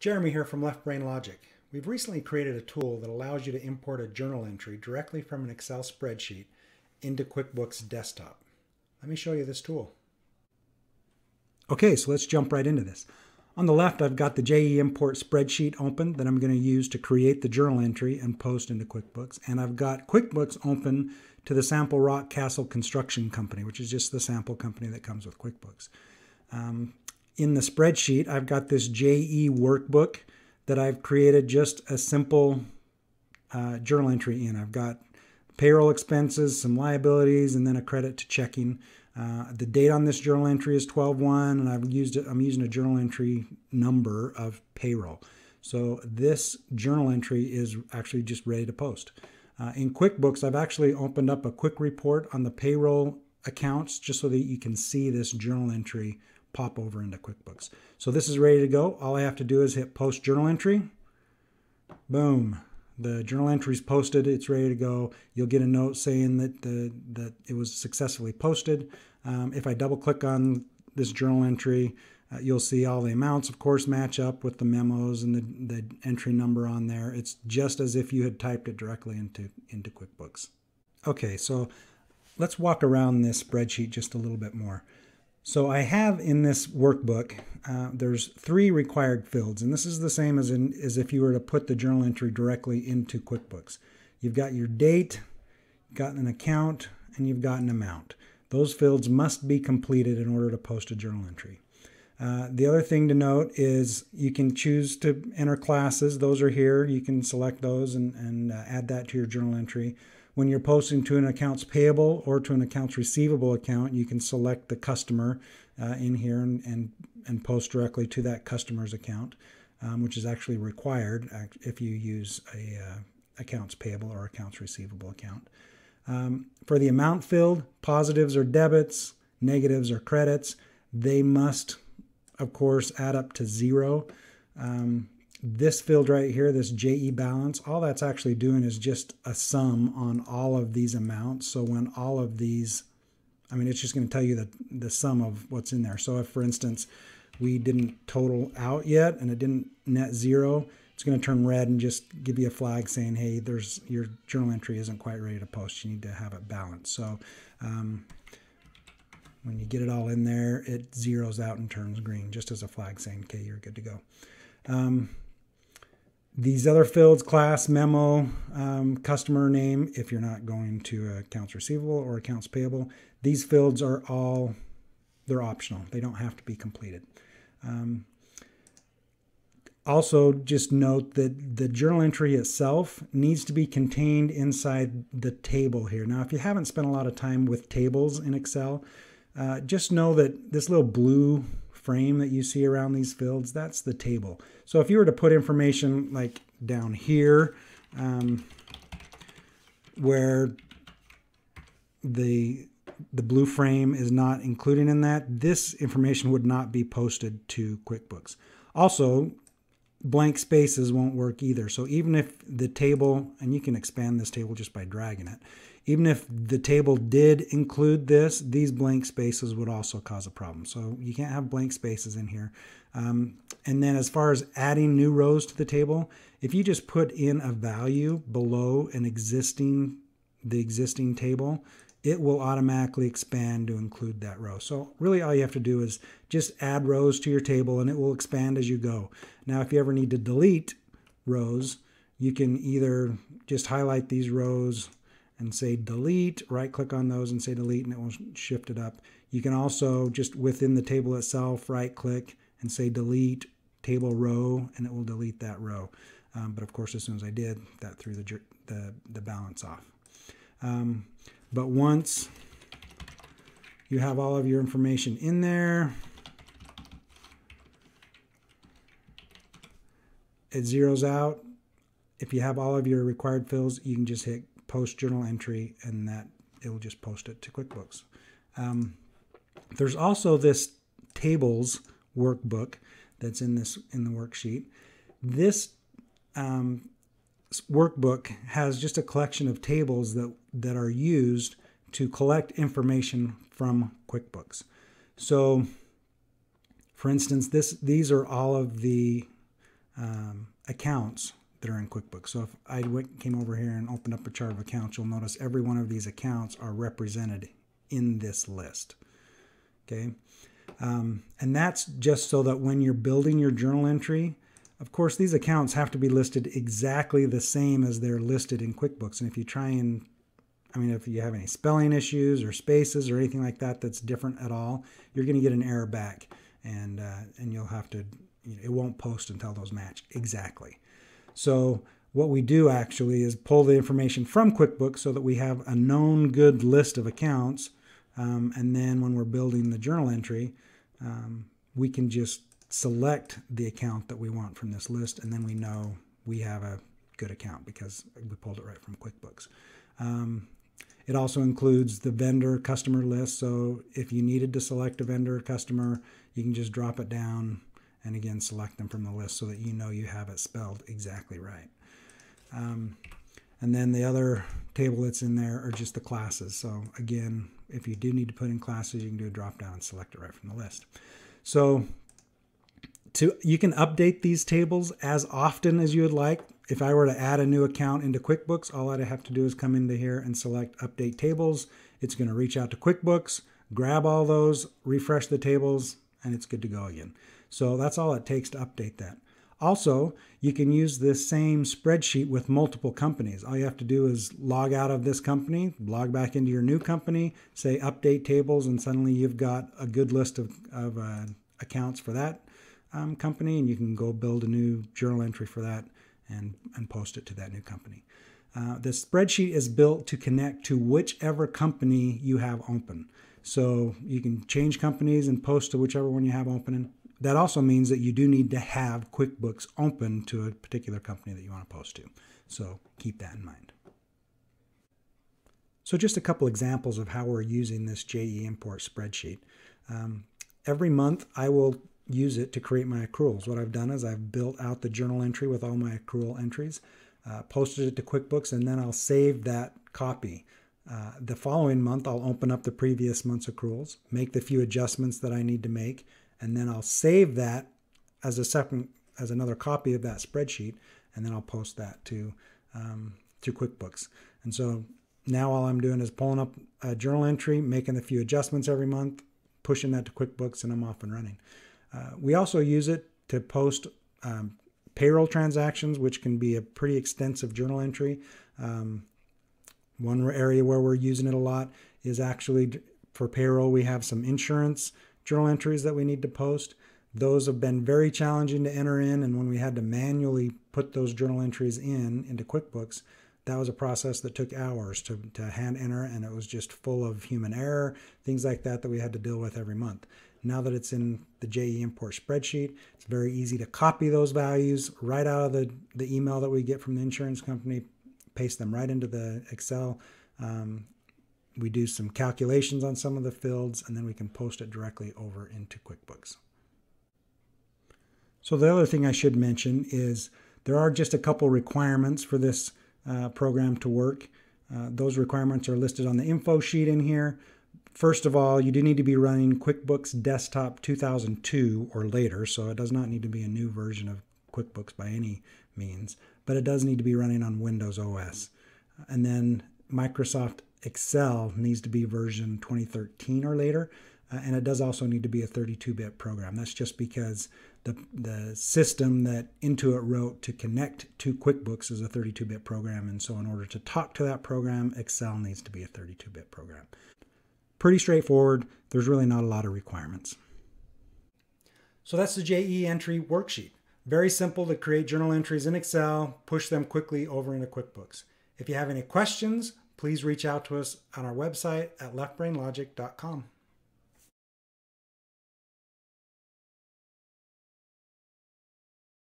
Jeremy here from Left Brain Logic. We've recently created a tool that allows you to import a journal entry directly from an Excel spreadsheet into QuickBooks Desktop. Let me show you this tool. Okay, so let's jump right into this. On the left, I've got the JE Import spreadsheet open that I'm going to use to create the journal entry and post into QuickBooks. And I've got QuickBooks open to the Sample Rock Castle Construction Company, which is just the sample company that comes with QuickBooks. Um, in the spreadsheet, I've got this JE workbook that I've created just a simple uh, journal entry in. I've got payroll expenses, some liabilities, and then a credit to checking. Uh, the date on this journal entry is 12-1, and I've used it, I'm using a journal entry number of payroll. So this journal entry is actually just ready to post. Uh, in QuickBooks, I've actually opened up a quick report on the payroll accounts just so that you can see this journal entry pop over into QuickBooks. So this is ready to go. All I have to do is hit post journal entry. Boom. The journal entry is posted. It's ready to go. You'll get a note saying that the that it was successfully posted. Um, if I double click on this journal entry, uh, you'll see all the amounts, of course, match up with the memos and the, the entry number on there. It's just as if you had typed it directly into, into QuickBooks. Okay, so let's walk around this spreadsheet just a little bit more. So I have in this workbook, uh, there's three required fields, and this is the same as, in, as if you were to put the journal entry directly into QuickBooks. You've got your date, you've got an account, and you've got an amount. Those fields must be completed in order to post a journal entry. Uh, the other thing to note is you can choose to enter classes. Those are here. You can select those and, and uh, add that to your journal entry. When you're posting to an accounts payable or to an accounts receivable account, you can select the customer uh, in here and, and, and, post directly to that customer's account, um, which is actually required if you use a uh, accounts payable or accounts receivable account. Um, for the amount filled, positives are debits, negatives are credits. They must, of course, add up to zero. Um, this field right here, this JE balance, all that's actually doing is just a sum on all of these amounts. So when all of these, I mean, it's just going to tell you the, the sum of what's in there. So if, for instance, we didn't total out yet and it didn't net zero, it's going to turn red and just give you a flag saying, hey, there's your journal entry isn't quite ready to post. You need to have it balanced. So um, when you get it all in there, it zeroes out and turns green, just as a flag saying, okay, you're good to go. Um, these other fields, class, memo, um, customer name, if you're not going to accounts receivable or accounts payable, these fields are all, they're optional. They don't have to be completed. Um, also, just note that the journal entry itself needs to be contained inside the table here. Now, if you haven't spent a lot of time with tables in Excel, uh, just know that this little blue frame that you see around these fields, that's the table. So if you were to put information like down here, um, where the the blue frame is not included in that, this information would not be posted to QuickBooks. Also, blank spaces won't work either. So even if the table, and you can expand this table just by dragging it, even if the table did include this, these blank spaces would also cause a problem. So you can't have blank spaces in here. Um, and then as far as adding new rows to the table, if you just put in a value below an existing, the existing table, it will automatically expand to include that row. So really all you have to do is just add rows to your table and it will expand as you go. Now, if you ever need to delete rows, you can either just highlight these rows and say delete, right click on those and say delete and it will shift it up. You can also just within the table itself, right click and say delete table row and it will delete that row. Um, but of course, as soon as I did, that threw the, the, the balance off. Um, but once you have all of your information in there, it zeroes out. If you have all of your required fills, you can just hit post journal entry and that it will just post it to QuickBooks. Um, there's also this tables workbook that's in this in the worksheet. This um, workbook has just a collection of tables that that are used to collect information from QuickBooks. So, for instance, this these are all of the um, accounts that are in QuickBooks. So if I went, came over here and opened up a chart of accounts, you'll notice every one of these accounts are represented in this list. Okay. Um, and that's just so that when you're building your journal entry, of course, these accounts have to be listed exactly the same as they're listed in QuickBooks. And if you try and, I mean, if you have any spelling issues or spaces or anything like that that's different at all, you're going to get an error back, and uh, and you'll have to, you know, it won't post until those match exactly. So what we do actually is pull the information from QuickBooks so that we have a known good list of accounts. Um, and then when we're building the journal entry, um, we can just select the account that we want from this list, and then we know we have a good account because we pulled it right from QuickBooks. Um, it also includes the vendor customer list. So if you needed to select a vendor customer, you can just drop it down and again select them from the list so that you know you have it spelled exactly right. Um, and then the other table that's in there are just the classes. So again, if you do need to put in classes, you can do a drop down and select it right from the list. So to you can update these tables as often as you would like. If I were to add a new account into QuickBooks, all I'd have to do is come into here and select update tables. It's going to reach out to QuickBooks, grab all those, refresh the tables, and it's good to go again. So that's all it takes to update that. Also, you can use this same spreadsheet with multiple companies. All you have to do is log out of this company, log back into your new company, say update tables, and suddenly you've got a good list of, of uh, accounts for that um, company, and you can go build a new journal entry for that and, and post it to that new company. Uh, the spreadsheet is built to connect to whichever company you have open. So you can change companies and post to whichever one you have open that also means that you do need to have QuickBooks open to a particular company that you want to post to. So keep that in mind. So just a couple examples of how we're using this JE import spreadsheet. Um, every month I will use it to create my accruals. What I've done is I've built out the journal entry with all my accrual entries, uh, posted it to QuickBooks, and then I'll save that copy. Uh, the following month, I'll open up the previous month's accruals, make the few adjustments that I need to make, and then I'll save that as a second as another copy of that spreadsheet, and then I'll post that to um, to QuickBooks. And so now all I'm doing is pulling up a journal entry, making a few adjustments every month, pushing that to QuickBooks, and I'm off and running. Uh, we also use it to post um, payroll transactions, which can be a pretty extensive journal entry. Um, one area where we're using it a lot is actually for payroll. We have some insurance journal entries that we need to post. Those have been very challenging to enter in, and when we had to manually put those journal entries in into QuickBooks, that was a process that took hours to, to hand enter, and it was just full of human error, things like that that we had to deal with every month. Now that it's in the JE import spreadsheet, it's very easy to copy those values right out of the, the email that we get from the insurance company, paste them right into the Excel um, we do some calculations on some of the fields, and then we can post it directly over into QuickBooks. So the other thing I should mention is there are just a couple requirements for this uh, program to work. Uh, those requirements are listed on the info sheet in here. First of all, you do need to be running QuickBooks Desktop 2002 or later, so it does not need to be a new version of QuickBooks by any means, but it does need to be running on Windows OS. And then Microsoft Excel needs to be version 2013 or later. Uh, and it does also need to be a 32-bit program. That's just because the, the system that Intuit wrote to connect to QuickBooks is a 32-bit program. And so in order to talk to that program, Excel needs to be a 32-bit program. Pretty straightforward. There's really not a lot of requirements. So that's the JE entry worksheet. Very simple to create journal entries in Excel, push them quickly over into QuickBooks. If you have any questions, please reach out to us on our website at leftbrainlogic.com.